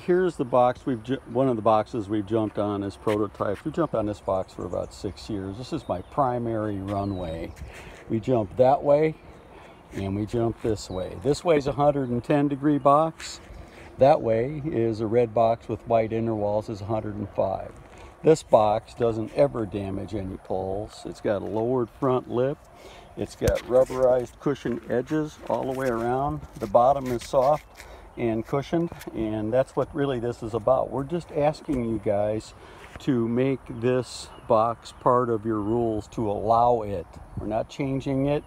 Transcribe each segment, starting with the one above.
here's the box we've one of the boxes we've jumped on as prototypes. We jumped on this box for about six years. This is my primary runway. We jump that way and we jump this way. This way is a 110 degree box. That way is a red box with white inner walls is 105. This box doesn't ever damage any poles. It's got a lowered front lip. It's got rubberized cushion edges all the way around. The bottom is soft and cushioned and that's what really this is about. We're just asking you guys to make this box part of your rules to allow it. We're not changing it.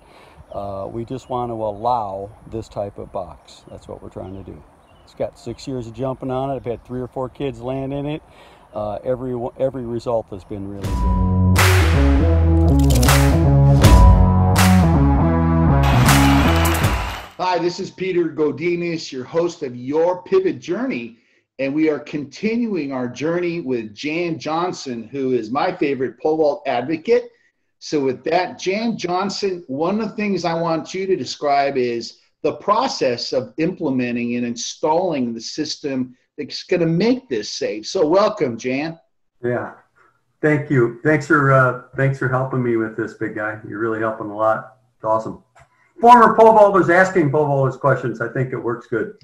Uh, we just want to allow this type of box. That's what we're trying to do. It's got six years of jumping on it. I've had three or four kids land in it. Uh, every every result has been really good. This is Peter Godinez, your host of Your Pivot Journey, and we are continuing our journey with Jan Johnson, who is my favorite pole vault advocate. So, with that, Jan Johnson, one of the things I want you to describe is the process of implementing and installing the system that's going to make this safe. So, welcome, Jan. Yeah, thank you. Thanks for uh, thanks for helping me with this, big guy. You're really helping a lot. It's awesome. Former pole vaulters asking pole vaulters questions. I think it works good.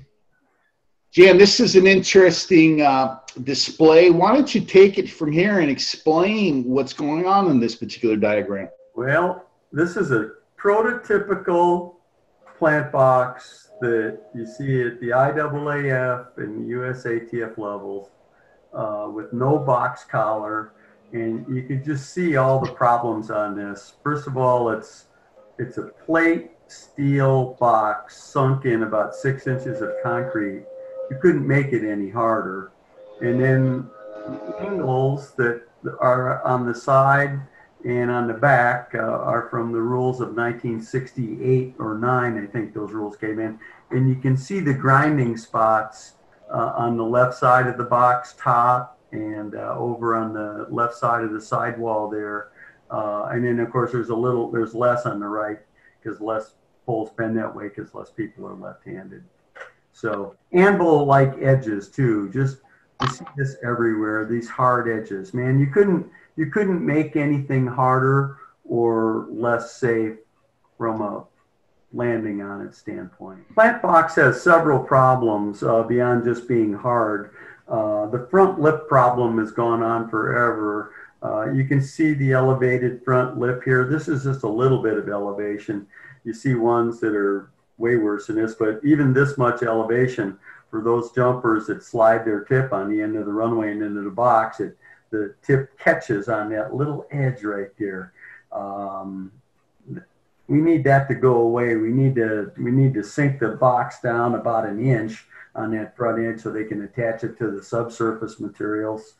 Jan, this is an interesting uh, display. Why don't you take it from here and explain what's going on in this particular diagram? Well, this is a prototypical plant box that you see at the IAAF and USATF levels uh, with no box collar. And you can just see all the problems on this. First of all, it's it's a plate steel box sunk in about six inches of concrete. You couldn't make it any harder. And then angles that are on the side and on the back uh, are from the rules of 1968 or 9 i think those rules came in. And you can see the grinding spots uh, on the left side of the box top and uh, over on the left side of the sidewall there. Uh, and then of course there's a little there's less on the right because less poles bend that way because less people are left-handed so anvil-like edges too. Just you see this everywhere. These hard edges, man. You couldn't you couldn't make anything harder or less safe from a landing on its standpoint. Plant box has several problems uh, beyond just being hard. Uh, the front lip problem has gone on forever. Uh, you can see the elevated front lip here. This is just a little bit of elevation. You see ones that are way worse than this, but even this much elevation for those jumpers that slide their tip on the end of the runway and into the box, it, the tip catches on that little edge right there. Um, we need that to go away. We need to we need to sink the box down about an inch on that front edge so they can attach it to the subsurface materials,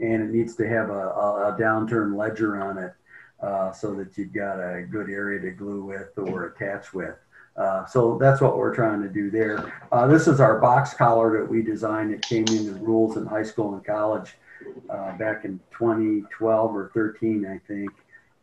and it needs to have a, a, a downturn ledger on it uh, so that you've got a good area to glue with or attach with. Uh, so that's what we're trying to do there. Uh, this is our box collar that we designed. It came in the rules in high school and college uh, back in 2012 or 13, I think.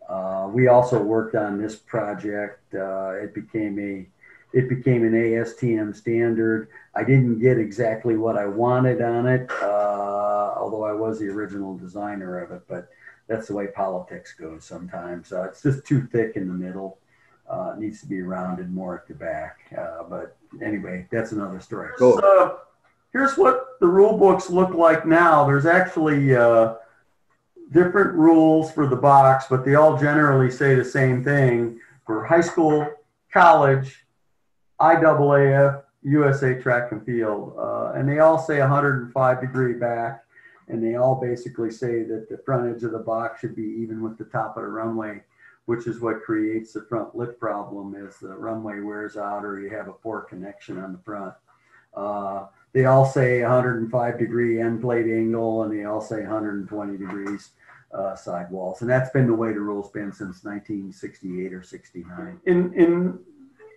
Uh, we also worked on this project. Uh, it became a it became an ASTM standard. I didn't get exactly what I wanted on it, although I was the original designer of it. But that's the way politics goes sometimes. it's just too thick in the middle uh, needs to be rounded more at the back. Uh, but anyway, that's another story. So uh, here's what the rule books look like now. There's actually uh, different rules for the box, but they all generally say the same thing for high school, college, IAAF, USA track and field. Uh, and they all say 105 degree back. And they all basically say that the front edge of the box should be even with the top of the runway which is what creates the front lip problem as the runway wears out or you have a poor connection on the front. Uh, they all say 105 degree end plate angle and they all say 120 degrees uh, sidewalls. And that's been the way the rule's been since 1968 or 69. In, in,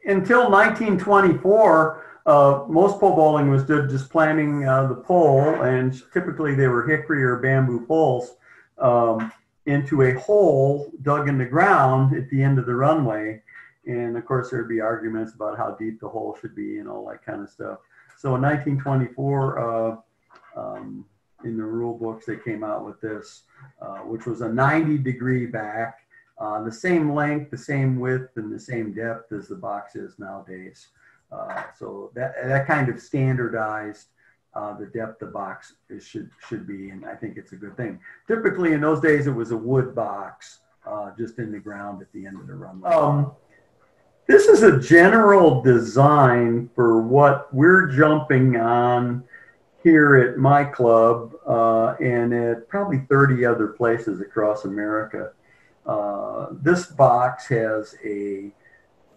until 1924, uh, most pole vaulting was done just planting uh, the pole, and typically they were hickory or bamboo poles. Um, into a hole dug in the ground at the end of the runway. And of course, there'd be arguments about how deep the hole should be and all that kind of stuff. So in 1924, uh, um, in the rule books, they came out with this, uh, which was a 90 degree back, uh, the same length, the same width, and the same depth as the box is nowadays. Uh, so that that kind of standardized uh, the depth the box is, should should be, and I think it's a good thing. Typically, in those days, it was a wood box uh, just in the ground at the end of the runway. Um, this is a general design for what we're jumping on here at my club uh, and at probably 30 other places across America. Uh, this box has a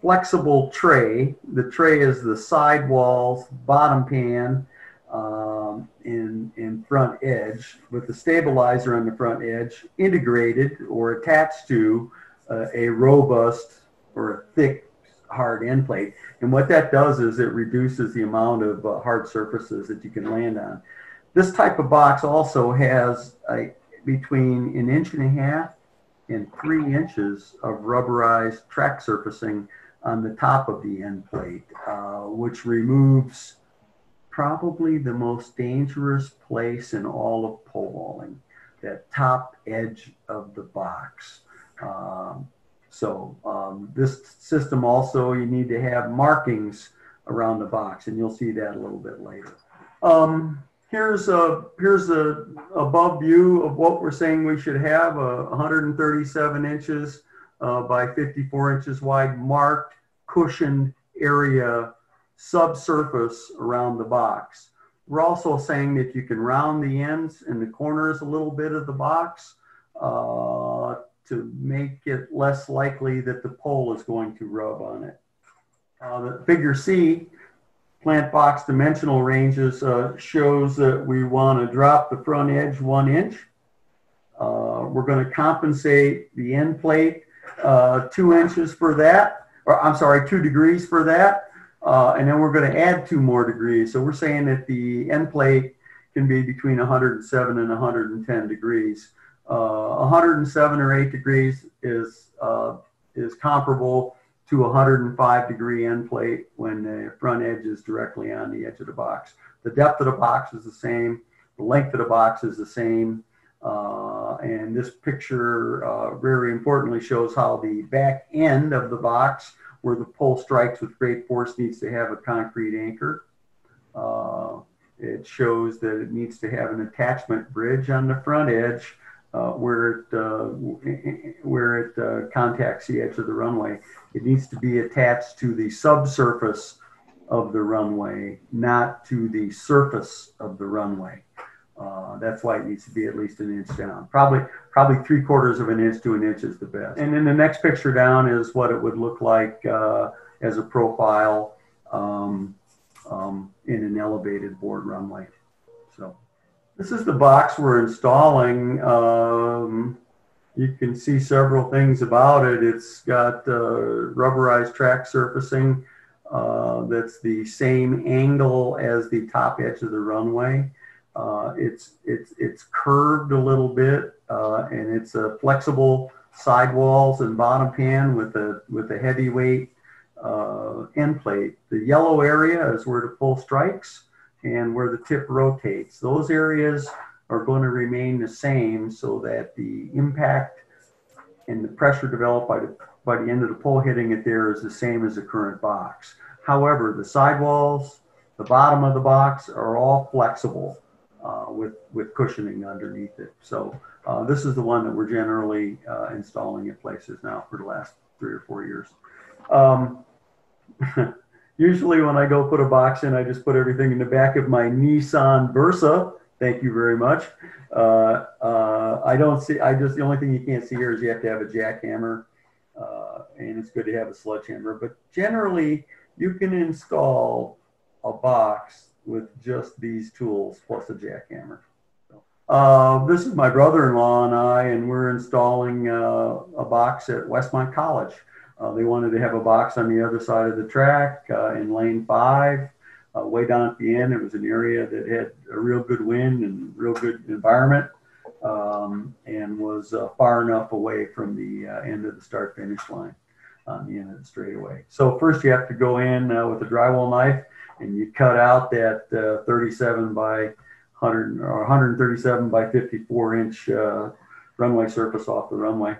flexible tray. The tray is the sidewalls, bottom pan, um, and, and front edge with the stabilizer on the front edge integrated or attached to uh, a robust or a thick hard end plate. And what that does is it reduces the amount of uh, hard surfaces that you can land on. This type of box also has a, between an inch and a half and three inches of rubberized track surfacing on the top of the end plate, uh, which removes probably the most dangerous place in all of pole vaulting, that top edge of the box. Um, so um, this system also, you need to have markings around the box, and you'll see that a little bit later. Um, here's a here's a above view of what we're saying we should have: a 137 inches uh, by 54 inches wide marked cushioned area subsurface around the box. We're also saying that you can round the ends and the corners a little bit of the box. Uh, to make it less likely that the pole is going to rub on it. Uh, the figure C, plant box dimensional ranges, uh, shows that we want to drop the front edge one inch. Uh, we're going to compensate the end plate uh, two inches for that, or I'm sorry, two degrees for that. Uh, and then we're going to add two more degrees. So we're saying that the end plate can be between 107 and 110 degrees. Uh, 107 or 8 degrees is, uh, is comparable to 105 degree end plate when the front edge is directly on the edge of the box. The depth of the box is the same, the length of the box is the same, uh, and this picture uh, very importantly shows how the back end of the box where the pole strikes with great force needs to have a concrete anchor. Uh, it shows that it needs to have an attachment bridge on the front edge uh, where it uh, where it contacts the edge of the runway. It needs to be attached to the subsurface of the runway, not to the surface of the runway. Uh, that's why it needs to be at least an inch down. Probably probably three quarters of an inch to an inch is the best. And then the next picture down is what it would look like uh, as a profile um, um, in an elevated board runway. So. This is the box we're installing. Um, you can see several things about it. It's got uh, rubberized track surfacing uh, that's the same angle as the top edge of the runway. Uh, it's it's it's curved a little bit, uh, and it's a flexible sidewalls and bottom pan with a with a heavyweight uh, end plate. The yellow area is where the pull strikes and where the tip rotates. Those areas are going to remain the same so that the impact and the pressure developed by the, by the end of the pole hitting it there is the same as the current box. However, the sidewalls, the bottom of the box are all flexible uh, with, with cushioning underneath it. So uh, this is the one that we're generally uh, installing at places now for the last three or four years. Um, Usually when I go put a box in, I just put everything in the back of my Nissan Versa. Thank you very much. Uh, uh, I don't see, I just, the only thing you can't see here is you have to have a jackhammer. And it's good to have a sledgehammer, but generally you can install a box with just these tools plus a jackhammer. Uh, this is my brother-in-law and I, and we're installing uh, a box at Westmont College. Uh, they wanted to have a box on the other side of the track uh, in lane five. Uh, way down at the end, it was an area that had a real good wind and real good environment um, and was uh, far enough away from the end of the start finish line on the end of the straightaway. So, first you have to go in with a drywall knife and you cut out that 37 by 100 or 137 by 54 inch uh, runway surface off the runway.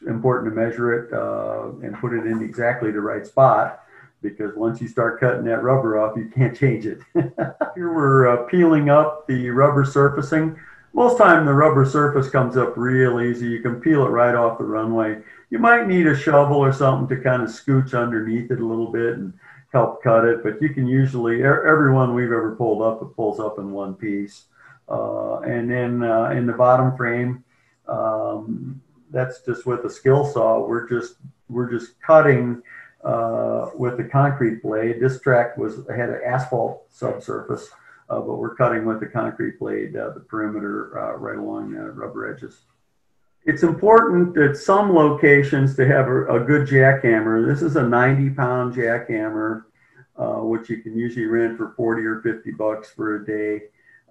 It's important to measure it uh, and put it in exactly the right spot because once you start cutting that rubber off, you can't change it. Here we're uh, peeling up the rubber surfacing. Most time the rubber surface comes up real easy. You can peel it right off the runway. You might need a shovel or something to kind of scooch underneath it a little bit and help cut it, but you can usually, everyone we've ever pulled up, it pulls up in one piece. Uh, and then uh, in the bottom frame, um, that's just with a skill saw. We're just, we're just cutting uh, with the concrete blade. This track was had an asphalt subsurface, uh, but we're cutting with the concrete blade uh, the perimeter uh, right along the rubber edges. It's important at some locations to have a, a good jackhammer. This is a 90 pound jackhammer, uh, which you can usually rent for 40 or 50 bucks for a day.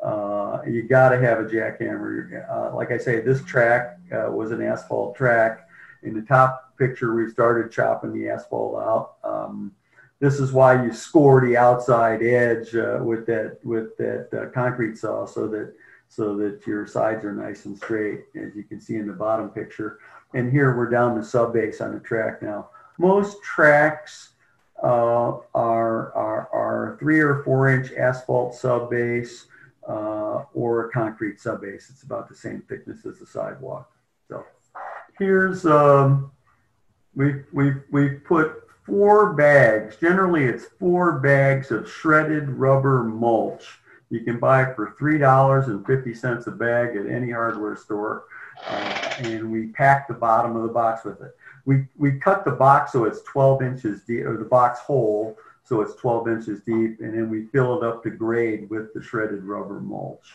Uh, you got to have a jackhammer. Uh, like I say, this track uh, was an asphalt track. In the top picture, we started chopping the asphalt out. Um, this is why you score the outside edge uh, with that with that uh, concrete saw, so that so that your sides are nice and straight, as you can see in the bottom picture. And here we're down to sub base on the track now. Most tracks uh, are, are, are three or four inch asphalt sub base uh, or concrete sub base. It's about the same thickness as the sidewalk. So here's, um, we, we, we put four bags, generally it's four bags of shredded rubber mulch you can buy it for $3.50 a bag at any hardware store. Uh, and we pack the bottom of the box with it. We, we cut the box so it's 12 inches deep, or the box hole so it's 12 inches deep, and then we fill it up to grade with the shredded rubber mulch.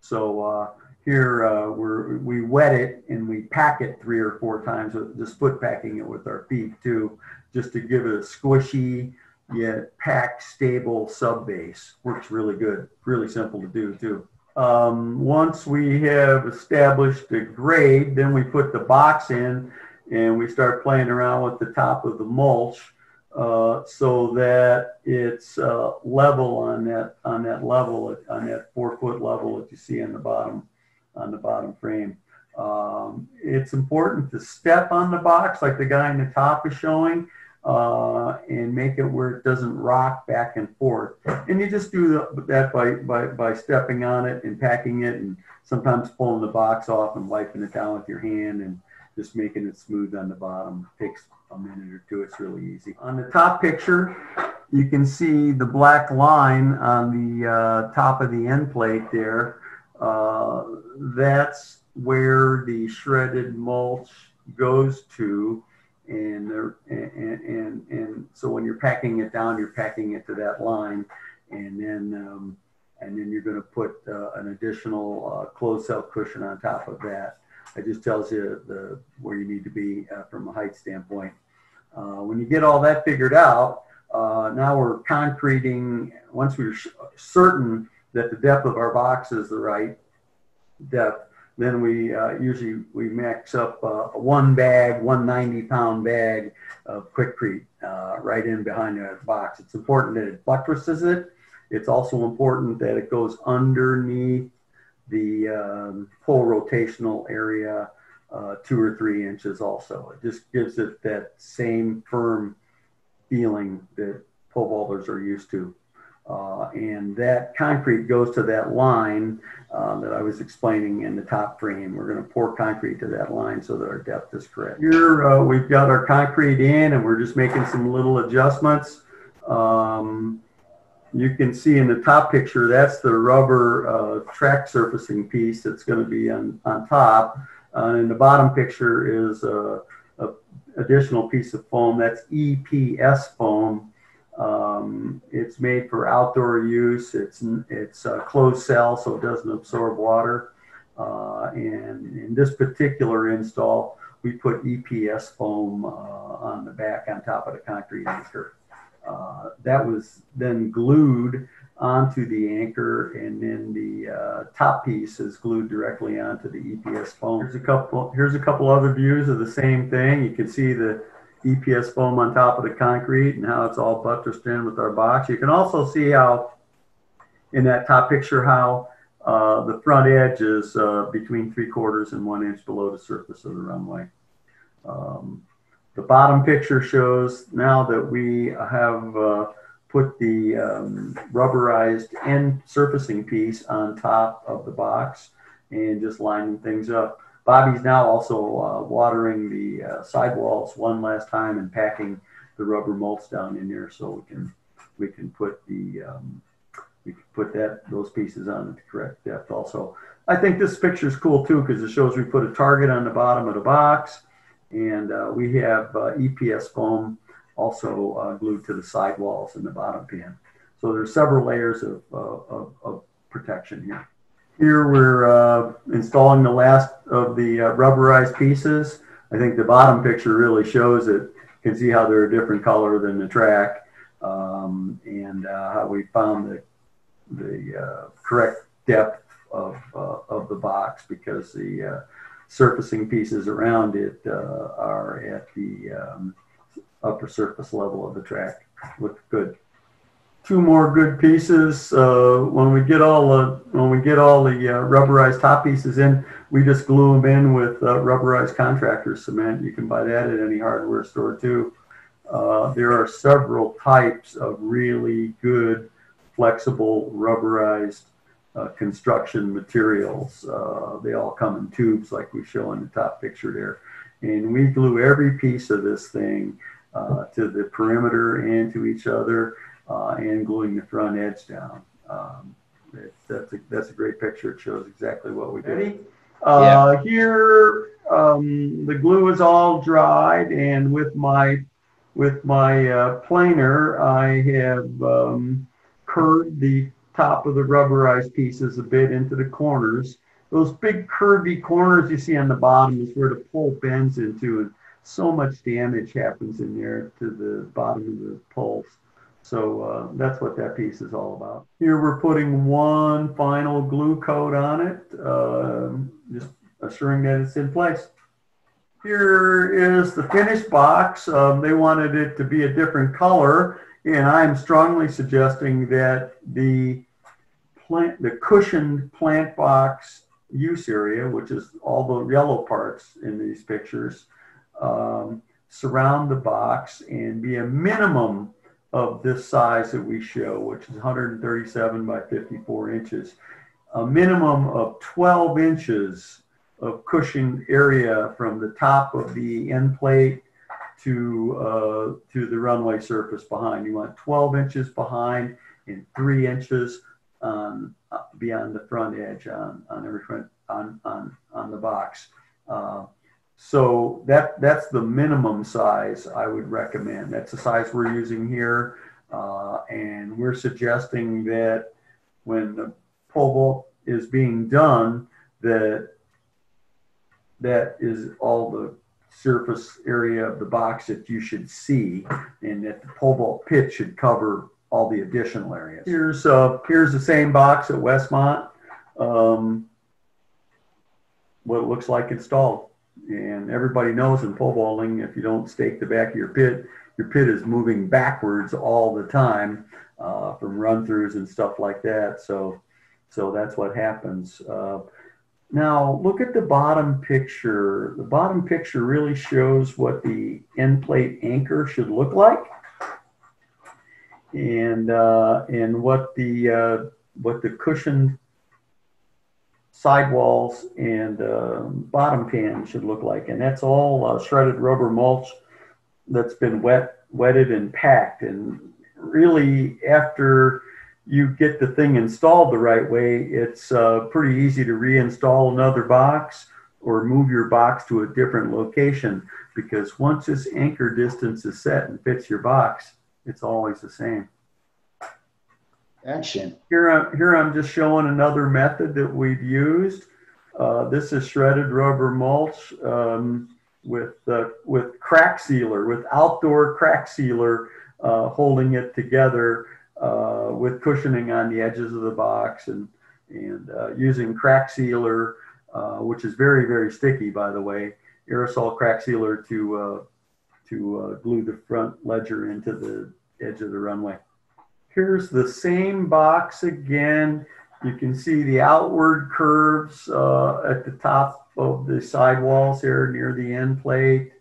So uh, here uh, we're, we wet it and we pack it three or four times, just foot packing it with our feet too, just to give it a squishy, yet packed, stable sub base. Works really good. Really simple to do too. Um, once we have established the grade, then we put the box in and we start playing around with the top of the mulch uh, so that it's uh, level on that on that level on that four foot level that you see on the bottom on the bottom frame. Um, it's important to step on the box like the guy in the top is showing uh, and make it where it doesn't rock back and forth. And you just do that by, by, by stepping on it and packing it and sometimes pulling the box off and wiping it down with your hand and just making it smooth on the bottom. It takes a minute or two. It's really easy. On the top picture, you can see the black line on the uh, top of the end plate there. Uh, that's where the shredded mulch goes to and, and, and, and so when you're packing it down, you're packing it to that line. And then, um, and then you're going to put uh, an additional uh, closed cell cushion on top of that. It just tells you the, where you need to be uh, from a height standpoint. Uh, when you get all that figured out, uh, now we're concreting, once we're certain that the depth of our box is the right depth, then we uh, usually we mix up uh, one bag, one 90 pound bag of Quikrete uh, right in behind the box. It's important that it buttresses it. It's also important that it goes underneath the um, pole rotational area uh, two or three inches also. It just gives it that same firm feeling that pole vaulters are used to. Uh, and that concrete goes to that line uh, that I was explaining in the top frame. We're going to pour concrete to that line so that our depth is correct. Here uh, we've got our concrete in and we're just making some little adjustments. Um, you can see in the top picture, that's the rubber uh, track surfacing piece that's going to be on, on top. Uh, in the bottom picture is a, a additional piece of foam. That's EPS foam. Um, it's made for outdoor use. It's it's a closed cell, so it doesn't absorb water. Uh, and in this particular install, we put EPS foam uh, on the back on top of the concrete anchor. Uh, that was then glued onto the anchor, and then the uh, top piece is glued directly onto the EPS foam. Here's a couple. Here's a couple other views of the same thing. You can see the EPS foam on top of the concrete and how it's all buttressed in with our box. You can also see how in that top picture how Uh, the front edge is uh, between three quarters and one inch below the surface of the runway. Um, the bottom picture shows now that we have uh, put the um, rubberized end surfacing piece on top of the box and just lining things up. Bobby's now also uh, watering the uh, sidewalls one last time and packing the rubber mulch down in there so we can we can put the um, we can put that those pieces on at the correct depth also. I think this picture is cool too because it shows we put a target on the bottom of the box and uh, we have uh, EPS foam also uh, glued to the sidewalls in the bottom pan. So there's several layers of, uh, of, of, protection here. Here we're uh, installing the last of the uh, rubberized pieces. I think the bottom picture really shows it. You can see how they're a different color than the track um, and how we found the, the correct depth of, of the box because the surfacing pieces around it uh, are at the um, upper surface level of the track. Looks good. Two more good pieces. Uh, when we get all the when we get all the uh, rubberized top pieces in, we just glue them in with uh, rubberized contractor cement. You can buy that at any hardware store too. Uh, there are several types of really good flexible rubberized uh, construction materials. Uh, they all come in tubes like we show in the top picture there. And we glue every piece of this thing to the perimeter and to each other uh, and gluing the front edge down. Um, it, that's, a, that's a great picture. It shows exactly what we did. Uh, yeah. Here, um, the glue is all dried and with my with my uh, planer, I have um, curved the top of the rubberized pieces a bit into the corners. Those big curvy corners you see on the bottom is where the pole bends into, and so much damage happens in there to the bottom of the poles. So uh, that's what that piece is all about. Here we're putting one final glue coat on it, uh, just assuring that it's in place. Here is the finished box. Um, they wanted it to be a different color, and I'm strongly suggesting that the plant, the cushioned plant box use area, which is all the yellow parts in these pictures, um, surround the box and be a minimum of this size that we show, which is 137 by 54 inches. A minimum of 12 inches of cushioned area from the top of the end plate to uh, to the runway surface behind. You want 12 inches behind and three inches uh, beyond the front edge on on every front on on on the box. Uh, so that that's the minimum size I would recommend. That's the size we're using here, uh, and we're suggesting that when the pole vault is being done, that that is all the surface area of the box that you should see, and that the pole vault pit should cover all the additional areas. Here's uh, here's the same box at Westmont. Um, what it looks like installed. And everybody knows in pole vaulting, if you don't stake the back of your pit, your pit is moving backwards all the time uh, from run throughs and stuff like that. So, so that's what happens. Uh, now look at the bottom picture. The bottom picture really shows what the end plate anchor should look like and uh, and what the uh, what the cushioned sidewalls and uh, bottom pan should look like, and that's all uh, shredded rubber mulch that's been wet wetted and packed. And really, after you get the thing installed the right way, it's uh, pretty easy to reinstall another box or move your box to a different location because once this anchor distance is set and fits your box, it's always the same. Action. Here, I'm, here I'm just showing another method that we've used. Uh, this is shredded rubber mulch um, with uh, with crack sealer, with outdoor crack sealer uh, holding it together uh, with cushioning on the edges of the box and and uh, using crack sealer, uh, which is very very sticky by the way, aerosol crack sealer to to glue the front ledger into the edge of the runway. Here's the same box again. You can see the outward curves uh, at the top of the sidewalls here near the end plate.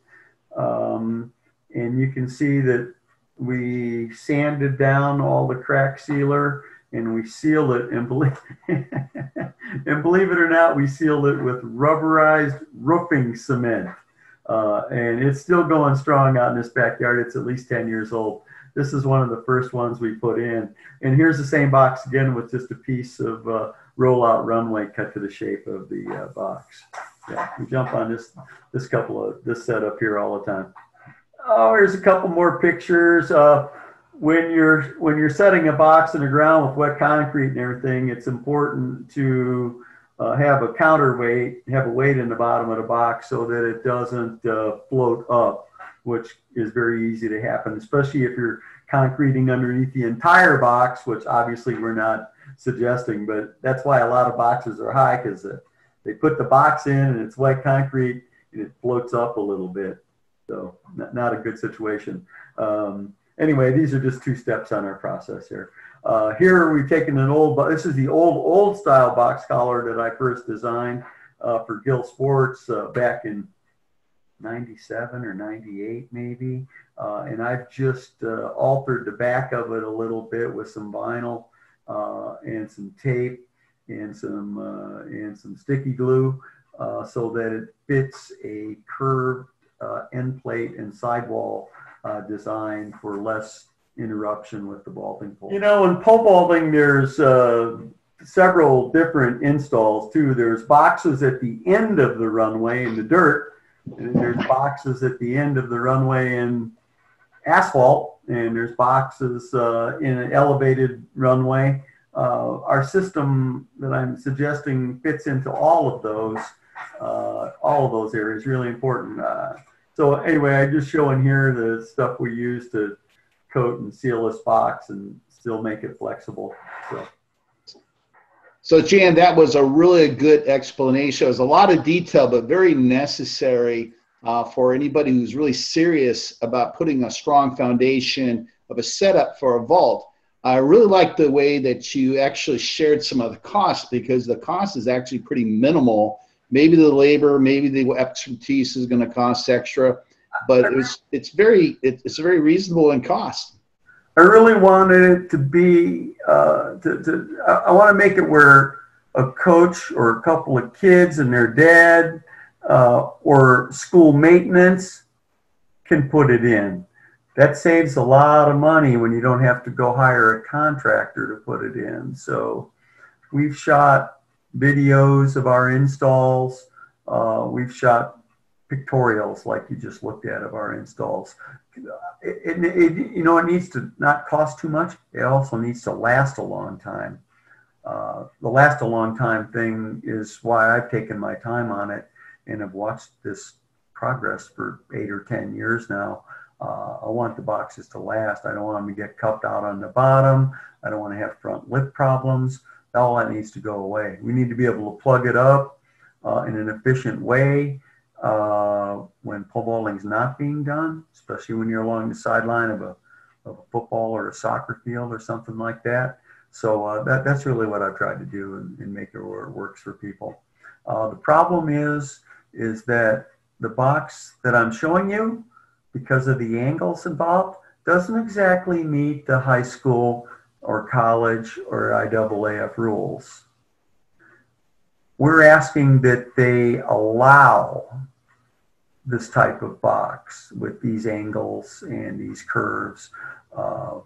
Um, and you can see that we sanded down all the crack sealer and we sealed it. And believe and believe it or not we sealed it with rubberized roofing cement. Uh, and it's still going strong out in this backyard. It's at least 10 years old this is one of the first ones we put in. And here's the same box again with just a piece of uh, rollout runway cut to the shape of the uh, box. Yeah we jump on this this couple of this setup here all the time. Oh here's a couple more pictures uh, when you're when you're setting a box in the ground with wet concrete and everything, it's important to uh, have a counterweight, have a weight in the bottom of the box so that it doesn't uh, float up, which is very easy to happen, especially if you're concreting underneath the entire box, which obviously we're not suggesting, but that's why a lot of boxes are high because they put the box in and it's wet concrete and it floats up a little bit. So not, not a good situation. Um, anyway, these are just two steps on our process here. Uh, here we've taken an old, this is the old, old style box collar that I first designed uh, for Gill Sports uh, back in 97 or 98 maybe. Uh, and I've just uh, altered the back of it a little bit with some vinyl uh, and some tape and some, and some sticky glue so that it fits a curved end plate and sidewall uh, designed for less interruption with the vaulting pole. You know, in pole vaulting, there's uh, several different installs too. There's boxes at the end of the runway in the dirt, and there's boxes at the end of the runway in asphalt, and there's boxes uh, in an elevated runway. Uh, our system that I'm suggesting fits into all of those, uh, all of those areas. Really important. Uh, so anyway, I'm just showing here the stuff we use to coat and seal this box and still make it flexible. So. So Jan, that was a really good explanation. It was a lot of detail, but very necessary uh, for anybody who's really serious about putting a strong foundation of a setup for a vault. I really like the way that you actually shared some of the costs because the cost is actually pretty minimal maybe the labor, maybe the expertise is going to cost extra, but it's very, it's very reasonable in cost. I really wanted it to be, uh, to, to, I want to make it where a coach or a couple of kids and their dad uh, or school maintenance can put it in. That saves a lot of money when you don't have to go hire a contractor to put it in. So we've shot videos of our installs. Uh, we've shot pictorials like you just looked at of our installs. It, it, you know, it needs to not cost too much. It also needs to last a long time. Uh, the last a long time thing is why I've taken my time on it and have watched this progress for eight or 10 years now. Uh, I want the boxes to last. I don't want them to get cupped out on the bottom. I don't want to have front lip problems all that needs to go away. We need to be able to plug it up uh, in an efficient way uh, when pole vaulting is not being done, especially when you're along the sideline of a, of a football or a soccer field or something like that. So uh, that, that's really what I've tried to do and, and make it where it works for people. Uh, the problem is, is that the box that I'm showing you, because of the angles involved, doesn't exactly meet the high school or college or IAAF rules. We're asking that they allow this type of box with these angles and these curves. Uh,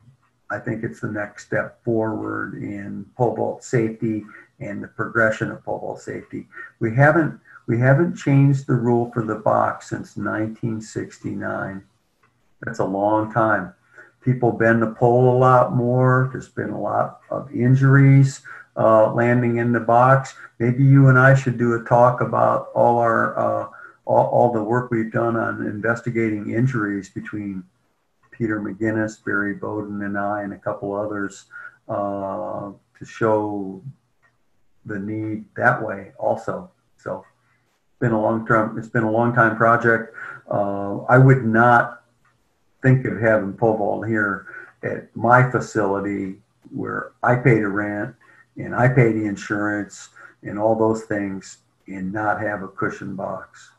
I think it's the next step forward in pole vault safety and the progression of pole vault safety. We haven't we haven't changed the rule for the box since 1969. That's a long time people bend the pole a lot more. There's been a lot of injuries uh, landing in the box. Maybe you and I should do a talk about all our uh, all, all, the work we've done on investigating injuries between Peter McGinnis, Barry Boden, and I, and a couple others uh, to show the need that way also. So it's been a long term. It's been a long time project. Uh, I would not think of having vault here at my facility where I pay the rent and I pay the insurance and all those things and not have a cushion box.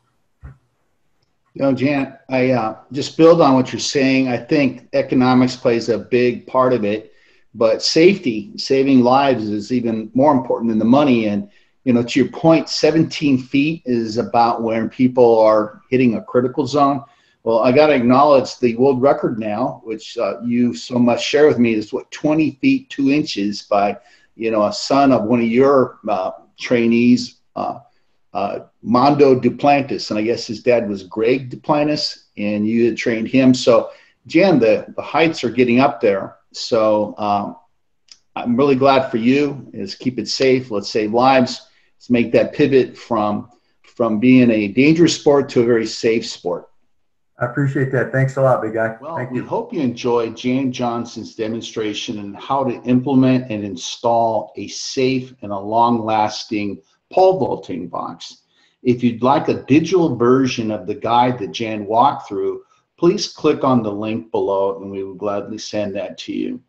You know, Jan, I uh, just build on what you're saying. I think economics plays a big part of it, but safety, saving lives, is even more important than the money. And you know, to your point, 17 feet is about when people are hitting a critical zone. Well, I got to acknowledge the world record now, which uh, you so much share with me, is what 20 feet two inches by, you know, a son of one of your uh, trainees, uh, uh, Mondo Duplantis, and I guess his dad was Greg Duplantis, and you had trained him. So, Jan, the the heights are getting up there. So, um, I'm really glad for you. Is keep it safe. Let's save lives. Let's make that pivot from from being a dangerous sport to a very safe sport. I appreciate that. Thanks a lot, big guy. Well, Thank we you. hope you enjoyed Jan Johnson's demonstration on how to implement and install a safe and a long-lasting pole vaulting box. If you'd like a digital version of the guide that Jan walked through, please click on the link below and we will gladly send that to you.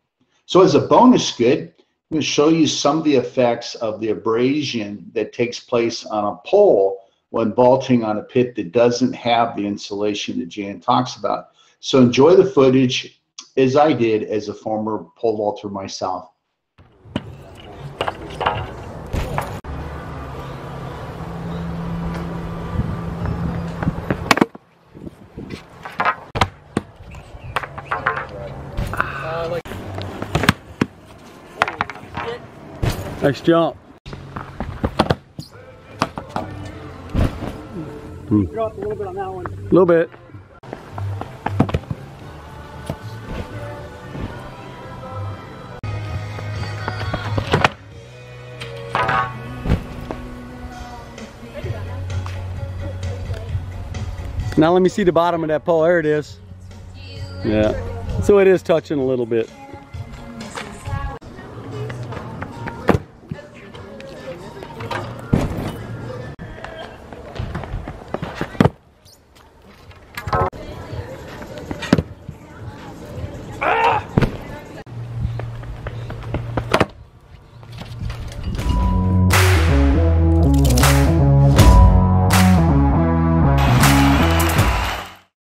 So as a bonus good, I'm going to show you some of the effects of the abrasion that takes place on a pole when vaulting on a pit that doesn't have the insulation that Jan talks about. So enjoy the footage as I did as a former pole vaulter myself. Next jump. Dropped a little bit on that one. A little bit. Now let me see the bottom of that pole. There it is. Yeah. So it is touching a little bit.